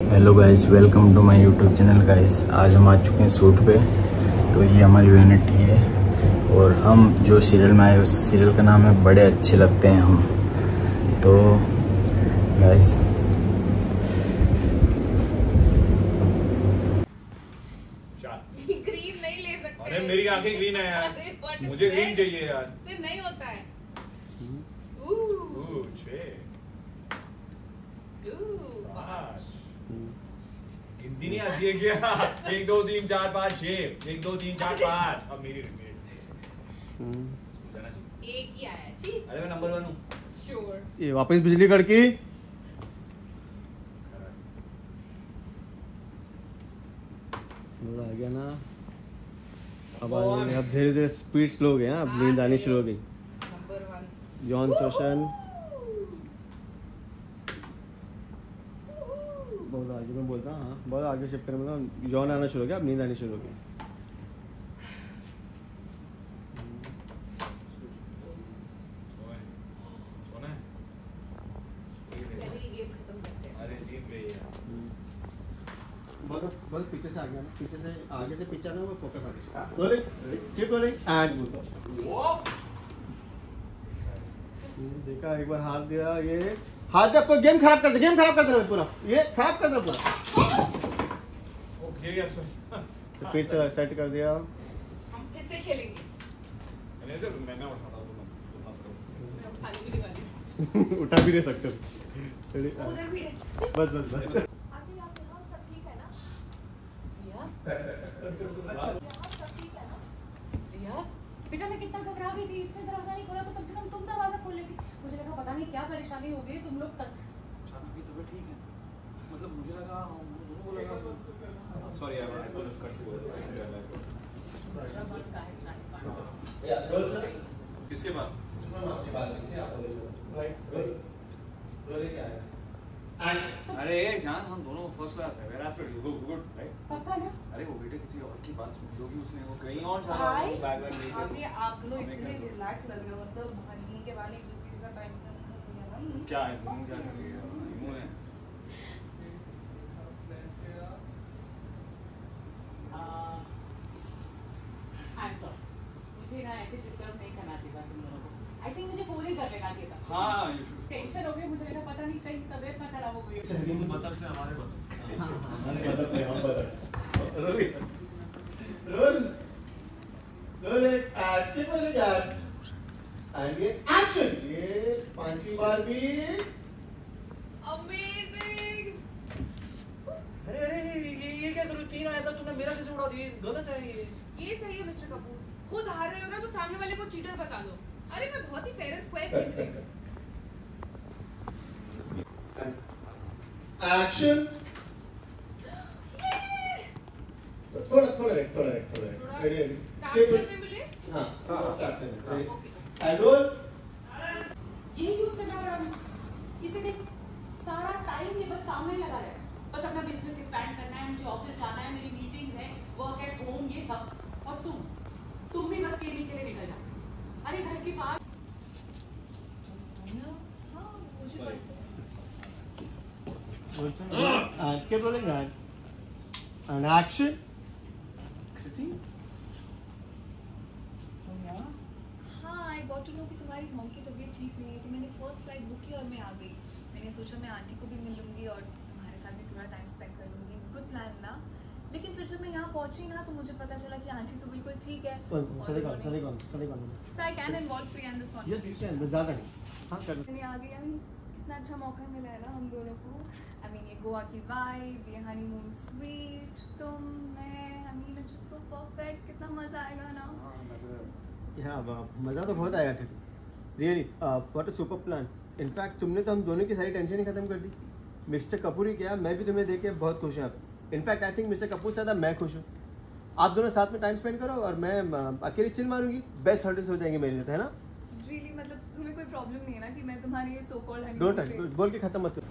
Hello guys welcome to my YouTube channel guys आज हम आ चुके हैं सूट पे। तो ये हमारी यूनिटी है। और हम जो सीरियल में आए उस सीरियल का नाम है बड़े अच्छे लगते हैं हम। तो गाइस ग्रीन नहीं ले सकते। अरे मेरी आँखें ग्रीन है यार। मुझे ग्रीन चाहिए यार। से नहीं होता है। Ooh, Ooh, छह, ooh, पाँच। गिनती नहीं आती है क्या? एक दो तीन चार पाँच छह। एक दो तीन चार पाँच। अब मेरी मेरी स्कूल एक ही आया छी अरे मैं नंबर वन हूँ। श्योर ये वापस बिजली कड़की आ गया ना। अब आ जाएँगे अब धीरे धीरे स्पीड स्लो हो गई अब नींद आनी शुरू हो गई। जॉन शोशन बहुत आगे में बोलता हूँ हाँ बहुत आगे शिफ्ट करने में जॉन आना शुरू हो गया अब नींद आनी शुरू हो गई। है हैं बहुत बहुत पीछे से आ गया ना पीछे से आगे से पीछे ना वो फोकस कीप रोलिंग एंड वो देखा एक बार हार दिया ये हार दिया आपको गेम खराब कर दे गेम खराब कर देना पूरा। ये खराब कर देना पूरा। ओके यार सॉरी तो फिर से सेट कर दिया। हम फिर से खेलेंगे। मैंने तो मैं ना उठाता हूँ उठा भी नहीं सकते। उधर भी है। बस बस बस। आंटी आप यहाँ सब ठीक है ना रिया यहाँ सब ठीक है ना रिया बेटा मैं कितना घबरा गई थी। इसने दरवाज़ा नहीं खोला तो कम से कम तुम दरवाज़ा खोल लेती। मुझे लगा पता नहीं क्या परेशानी हो गई तुम लोग तक अचानक की तबीयत ठीक है। मतलब मुझे लगा दोनों को लगा। सॉरी यार आई कुड कट किसके बाद? अरे जान हम दोनों फ़र्स्ट क्लास है। Where absolutely good good right पक्का ना अरे वो बेटे किसी और की बात सुनी होगी उसने वो कहीं और जा रहा है बैग वैग लेके। अभी आप लोग इतने रिलैक्स लग रहे हो मतलब हनीमून के बाद एक दूसरे के साथ टाइम स्पेंड क्या है तुम क्या कर रही है। इमू है मुझे ना ऐसे डिस्टर्ब नहीं करना चाहिए था तुम लोगों को। आई थिंक मुझे फ़ोन ही कर लेना चाहिए था। हाँ यू शुड टेंशन हो गई मुझे लगा पता नहीं कहीं तबीयत ना खराब हो गई बतख से हमारे बतख। रोल रोल एक्टिव वाले यार। एंड ये एक्शन ये पांचवी बार भी। अमेजिंग अरे अरे ये ये क्या करूँ? तीन आया था तूने मेरा कैसे उड़ा दिया? गलत है ये। ये सही है मिस्टर कपूर। खुद हार रहे हो ना तो सामने वाले को चीटर बता दो। अरे मैं बहुत ही फेयर एंड स्क्वायर जीत रही हूँ एक्शन थोड़ा थोड़ा रेट थोड़ा रेट थोड़ा रेट थोड़ा रेडी रेडी स्टार्ट करने मिले हाँ हाँ स्टार्ट करें ओके एंड रोल ये यूज़ करना पड़ा इसे देख सारा टाइम ये बस काम में लगा है बस अपना बिज़नेस एक्सपैंड करना है मुझे ऑफ़िस जाना है मेरी मीटिंग्स है वर्क एट होम ये सब और तुम तुम भी बस ट्रेनिंग के लिए निकल जाओ अरे घर की हाँ है and keep rolling and and action हाँ आई गॉट टू नो कि तुम्हारी मॉम की तबीयत ठीक नहीं है तो मैंने फ़र्स्ट फ़्लाइट बुक की और मैं आ गई। मैंने सोचा मैं आंटी को भी मिल लूँगी और तुम्हारे साथ भी थोड़ा टाइम स्पेंड कर लूँगी। गुड प्लान ना लेकिन फिर जब मैं यहाँ पहुँची ना तो मुझे पता चला कि आंटी तो बिल्कुल ठीक है। हाँ मैंने मीन कितना अच्छा मौका मिला है ना हम दोनों को। आई मीन ये गोवा की वाइब ये हनीमून स्वीट तुम मैं I mean it's so perfect कितना मज़ा आएगा ना। हाँ मज़ा तो बहुत आया था really what a super plan in fact तुमने तो हम दोनों की सारी टेंशन ही खत्म कर दी। मिस्टर कपूर ही क्या मैं भी तुम्हें देख के बहुत खुश हूँ in fact I think mister Kapoor से ज़्यादा मैं खुश हूँ। आप दोनों साथ में टाइम स्पेंड करो और मैं अकेले चिल मारूँगी। बेस्ट हॉलीडेज हो जाएँगे मेरे लिए तो, है ना? रियली मतलब तुम्हें कोई प्रॉब्लम नहीं है ना कि मैं तुम्हारी ये सो कॉल्ड डोंट बोल के खत्म मत करो।